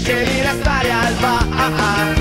scegli la storia al bar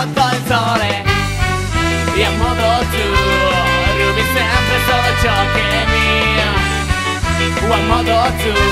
sotto il sole. E a modo tuo rubi sempre solo ciò che è mio. O a modo tuo